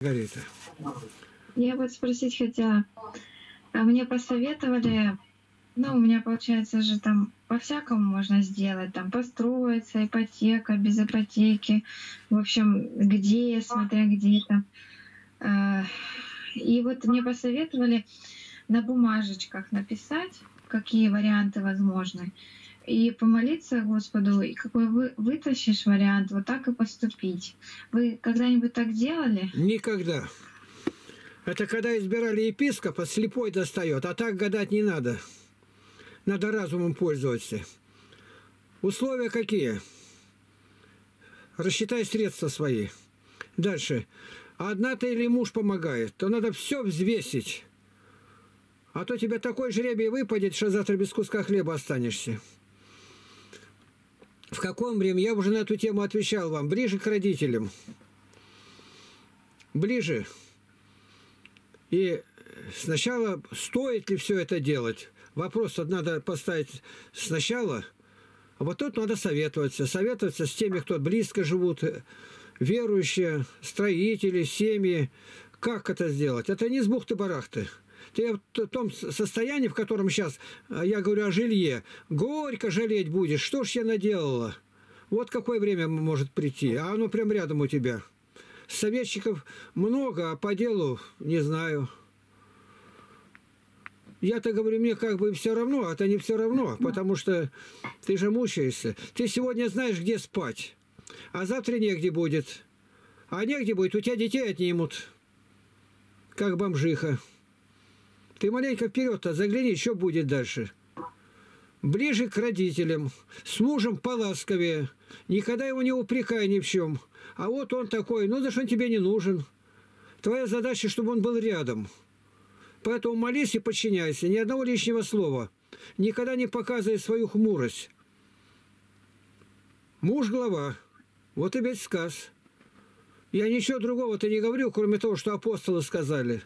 Маргарита. Я вот спросить хотела. А Мне посоветовали, ну, у меня получается же там по-всякому можно сделать, там построиться, ипотека, без ипотеки, в общем, где, смотря где там. Э, И вот мне посоветовали на бумажечках написать, какие варианты возможны, и помолиться Господу, и какой вы вытащишь вариант, вот так и поступить. Вы когда-нибудь так делали? Никогда. Это когда избирали епископа, слепой достает, а так гадать не надо. Надо разумом пользоваться. Условия какие? Рассчитай средства свои. Дальше. Одна ты или муж помогает, то надо все взвесить. А то тебе такой жребий выпадет, что завтра без куска хлеба останешься. В каком времени? Я уже на эту тему отвечал вам. Ближе к родителям. Ближе. И сначала стоит ли все это делать? Вопрос надо поставить сначала, а вот тут надо советоваться. Советоваться с теми, кто близко живут, верующие, строители, семьи. Как это сделать? Это не с бухты-барахты. Ты в том состоянии, в котором сейчас, я говорю о жилье, горько жалеть будешь. Что ж я наделала? Вот какое время может прийти, а оно прям рядом у тебя. Советчиков много, а по делу не знаю. Я-то говорю, мне как бы все равно, а это не все равно, потому что ты же мучаешься. Ты сегодня знаешь, где спать, а завтра негде будет. А негде будет, у тебя детей отнимут, как бомжиха. Ты маленько вперед-то загляни, что будет дальше. Ближе к родителям, с мужем поласковее, никогда его не упрекай ни в чем. А вот он такой, ну за что он тебе не нужен? Твоя задача, чтобы он был рядом. Поэтому молись и подчиняйся, ни одного лишнего слова. Никогда не показывай свою хмурость. Муж глава. Вот и весь сказ. Я ничего другого-то не говорю, кроме того, что апостолы сказали.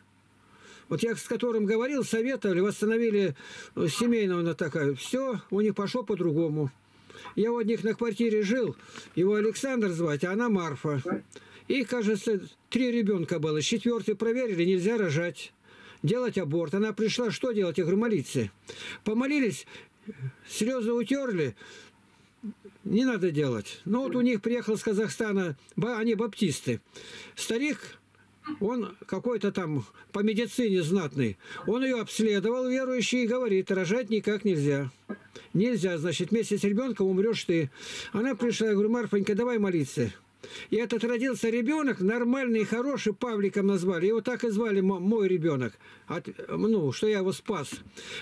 Вот я с которым говорил, советовали, восстановили семейного такая. Все, у них пошло по-другому. Я у них на квартире жил, его Александр звать, а она Марфа. И, кажется, три ребенка было. Четвертый проверили, нельзя рожать. Делать аборт. Она пришла, что делать? Я говорю, молиться. Помолились, слезы утерли, не надо делать. Ну вот у них приехал с Казахстана, они баптисты. Старик он какой-то там по медицине знатный. Он ее обследовал, верующий, и говорит, рожать никак нельзя. Нельзя, значит, вместе с ребенком умрешь ты. Она пришла, я говорю, Марфонька, давай молиться. И этот родился ребенок, нормальный, хороший, Павликом назвали. Его так и звали мой ребенок, от, ну, что я его спас.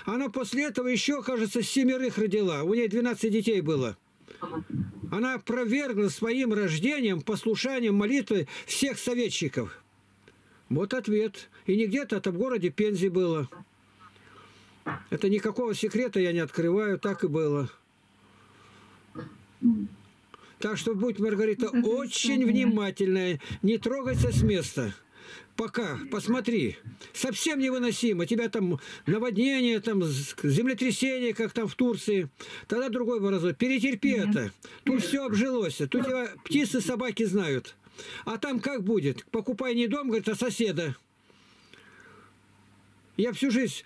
Она после этого еще, кажется, семерых родила. У нее 12 детей было. Она провергла своим рождением, послушанием молитвы всех советчиков. Вот ответ. И не где-то, это в городе Пензе было. Это никакого секрета я не открываю, так и было. Так что будь, Маргарита, очень внимательная, не трогайся с места. Пока, посмотри, совсем невыносимо. Тебя там наводнение, там землетрясение, как там в Турции. Тогда другой разок. Перетерпи это. Тут все обжилось. Тут тебя птицы, собаки знают. А там как будет? Покупай не дом, говорит, а соседа. Я всю жизнь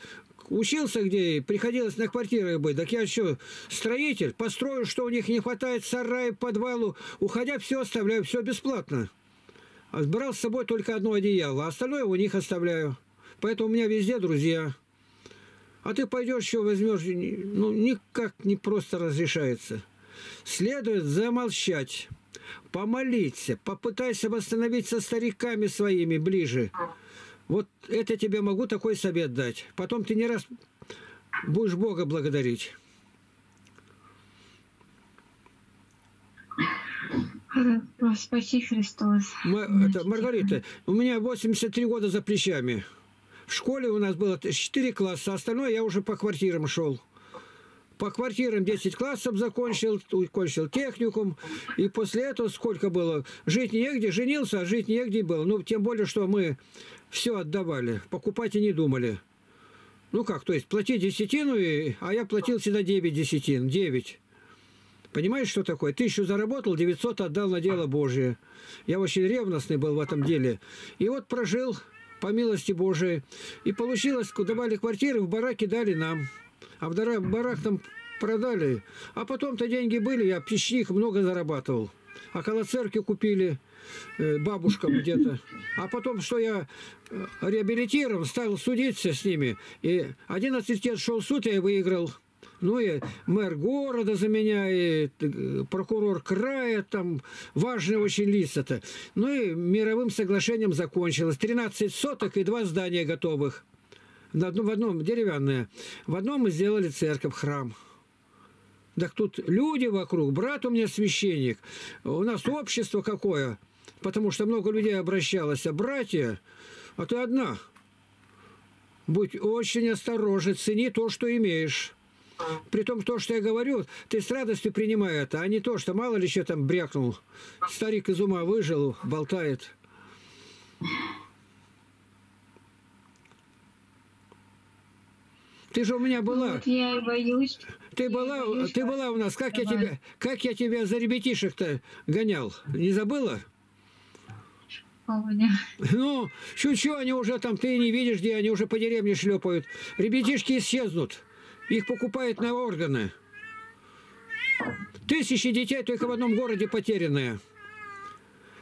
учился где, приходилось на квартиры быть. Так я еще строитель, построю, что у них не хватает сарая, подвалу. Уходя, все оставляю, все бесплатно. А брал с собой только одно одеяло, а остальное у них оставляю. Поэтому у меня везде друзья. А ты пойдешь еще возьмешь, ну, никак не просто разрешается. Следует замолчать помолиться, попытайся восстановить со стариками своими ближе. Вот это тебе могу такой совет дать. Потом ты не раз будешь Бога благодарить. Спаси Христос. это, Маргарита, у меня 83 года за плечами. В школе у нас было 4 класса, остальное я уже по квартирам шел по квартирам 10 классов закончил, кончил техникум, и после этого сколько было? Жить негде, женился, а жить негде было. Ну, тем более, что мы все отдавали, покупать и не думали. Ну как, то есть платить десятину, и, а я платил всегда 9 десятин, 9. Понимаешь, что такое? Тысячу заработал, 900 отдал на дело Божие. Я очень ревностный был в этом деле. И вот прожил по милости Божией. И получилось, давали квартиры, в бараке дали нам. А в барак там продали. А потом-то деньги были, я печник много зарабатывал. А около церкви купили э, бабушкам где-то. А потом, что я э, реабилитировал, стал судиться с ними. И 11 лет шел суд, я выиграл. Ну и мэр города за меня, и э, прокурор края, там важные очень лица-то. Ну и мировым соглашением закончилось. 13 соток и два здания готовых. В одном, в одном деревянное. В одном мы сделали церковь, храм. Так тут люди вокруг, брат у меня священник, у нас общество какое, потому что много людей обращалось, а братья, а ты одна. Будь очень осторожен, цени то, что имеешь. При том, то, что я говорю, ты с радостью принимай это, а не то, что мало ли что там брякнул. Старик из ума выжил, болтает. Ты же у меня была. Вот я и боюсь. Ты была, боюсь, ты была у нас. Как я тебя, как я тебя за ребятишек-то гонял? Не забыла? Помню. Ну, чуть-чуть они уже там, ты не видишь, где они уже по деревне шлепают. Ребятишки исчезнут. Их покупают на органы. Тысячи детей только в одном городе потерянные.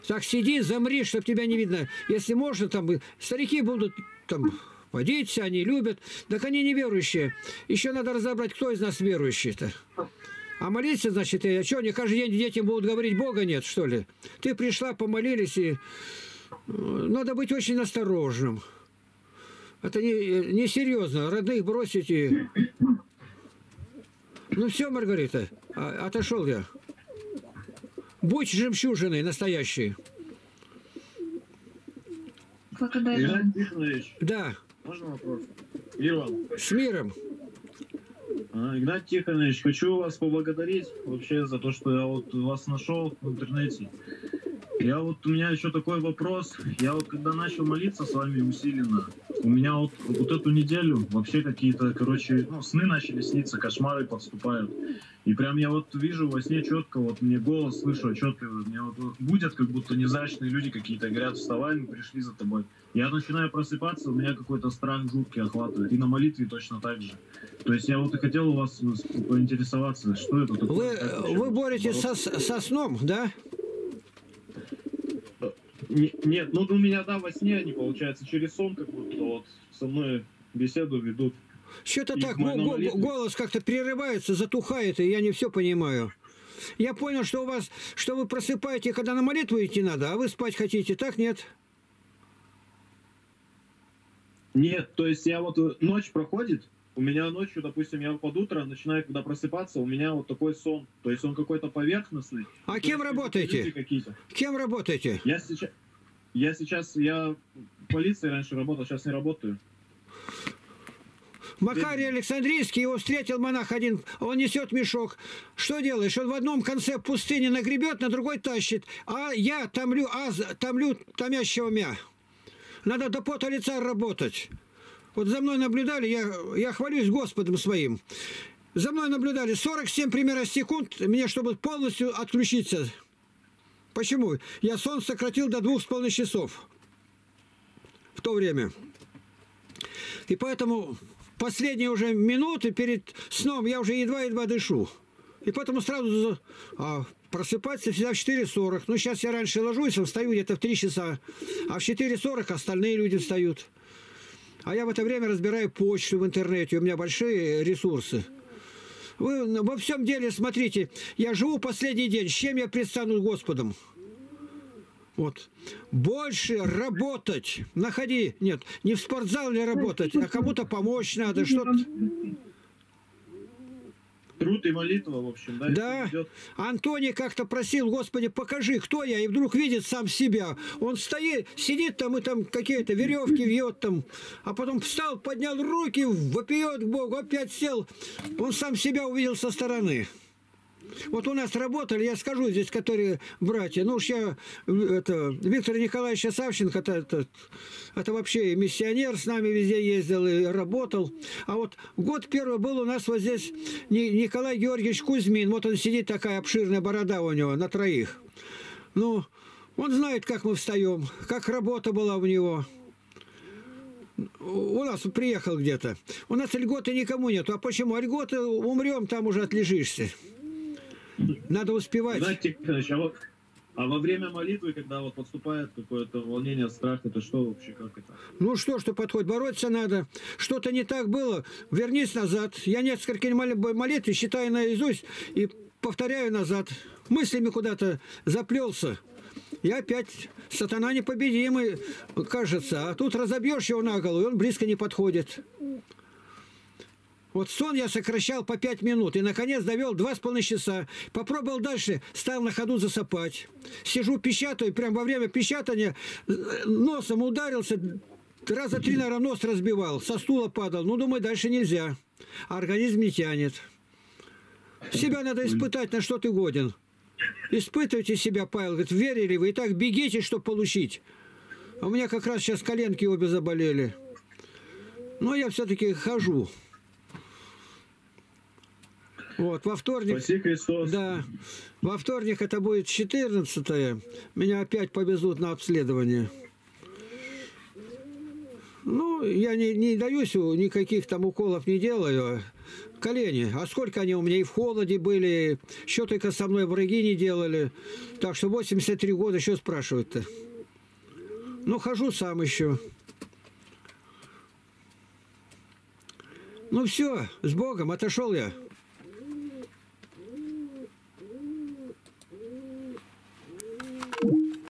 Так сиди, замри, чтобы тебя не видно. Если можно, там старики будут там водить, они любят. Так они неверующие. Еще надо разобрать, кто из нас верующий-то. А молиться, значит, и что, не каждый день детям будут говорить, Бога нет, что ли? Ты пришла, помолились, и э, надо быть очень осторожным. Это не, не серьезно. Родных бросить и... Ну все, Маргарита, а, отошел я. Будь жемчужиной настоящей. Благодарю. Да, можно вопрос? Мир вам. с миром. А, Игнат Тихонович, хочу вас поблагодарить вообще за то, что я вот вас нашел в интернете. Я вот, у меня еще такой вопрос. Я вот когда начал молиться с вами усиленно, у меня вот, вот эту неделю вообще какие-то, короче, ну, сны начали сниться, кошмары подступают. И прям я вот вижу во сне четко, вот мне голос слышу четко, мне вот, вот будут как будто незрачные люди какие-то, говорят, вставай, мы пришли за тобой. Я начинаю просыпаться, у меня какой-то страх жуткий охватывает. И на молитве точно так же. То есть я вот и хотел у вас поинтересоваться, что это такое. Вы, вы боретесь со, со сном, да? Не- Нет, ну у меня, да, во сне они, получается, через сон как будто вот со мной беседу ведут. Что-то так, голос как-то прерывается, затухает, и я не все понимаю. Я понял, что у вас, что вы просыпаете, когда на молитву идти надо, а вы спать хотите, так нет? Нет, то есть я вот э, ночь проходит, у меня ночью, допустим, я под утро начинаю, когда просыпаться, у меня вот такой сон. То есть он какой-то поверхностный. А кем работаете? Кем работаете? Я сейчас, я сейчас, я в полиции раньше работал, сейчас не работаю. Макарий Александрийский, его встретил монах один, он несет мешок. Что делаешь? Он в одном конце пустыни нагребет, на другой тащит. А я томлю, аз, томлю томящего мя. Надо до пота лица работать. Вот за мной наблюдали, я, я хвалюсь Господом своим. За мной наблюдали 47 примерно секунд, мне чтобы полностью отключиться. Почему? Я сон сократил до двух с половиной часов в то время. И поэтому последние уже минуты перед сном я уже едва-едва дышу. И поэтому сразу а, просыпаться всегда в 4.40. Ну, сейчас я раньше ложусь, встаю где-то в 3 часа. А в 4.40 остальные люди встают. А я в это время разбираю почту в интернете. У меня большие ресурсы. Вы во всем деле смотрите, я живу последний день. С чем я предстану Господом? Вот. Больше работать. Находи. Нет, не в спортзале работать, а кому-то помочь надо. Что-то. Труд и молитва, в общем, да? Да. идет. Антоний как-то просил, Господи, покажи, кто я, и вдруг видит сам себя. Он стоит, сидит там и там какие-то веревки вьет там, а потом встал, поднял руки, вопиет к Богу, опять сел. Он сам себя увидел со стороны. Вот у нас работали, я скажу здесь, которые братья, ну уж я, это, Виктор Николаевич Савченко, это, это, это вообще миссионер, с нами везде ездил и работал. А вот год первый был у нас вот здесь Николай Георгиевич Кузьмин, вот он сидит, такая обширная борода у него на троих. Ну, он знает, как мы встаем, как работа была у него у нас приехал где-то. У нас льготы никому нет. А почему? А льготы умрем, там уже отлежишься. Надо успевать. Знаете, а, вот, а во время молитвы, когда вот подступает какое-то волнение, страх, это что вообще, как это? Ну что, что подходит? Бороться надо. Что-то не так было, вернись назад. Я несколько молитв считаю наизусть и повторяю назад. Мыслями куда-то заплелся. И опять сатана непобедимый, кажется. А тут разобьешь его на голову, и он близко не подходит. Вот сон я сокращал по 5 минут и, наконец, довел 2,5 часа. Попробовал дальше, стал на ходу засыпать. Сижу, печатаю, прям во время печатания э, носом ударился, раза три, наверное, нос разбивал, со стула падал. Ну, думаю, дальше нельзя. А организм не тянет. Себя надо испытать, на что ты годен. Испытывайте себя, Павел. Говорит, верили вы, и так бегите, чтобы получить. А у меня как раз сейчас коленки обе заболели. Но я все-таки хожу. Вот, во вторник... Спаси Христос. Да. Во вторник это будет 14 -е. Меня опять повезут на обследование. Ну, я не, не даюсь, никаких там уколов не делаю. Колени. А сколько они у меня и в холоде были, еще только со мной враги не делали. Так что 83 года, что спрашивают-то? Ну, хожу сам еще. Ну все, с Богом, отошел я.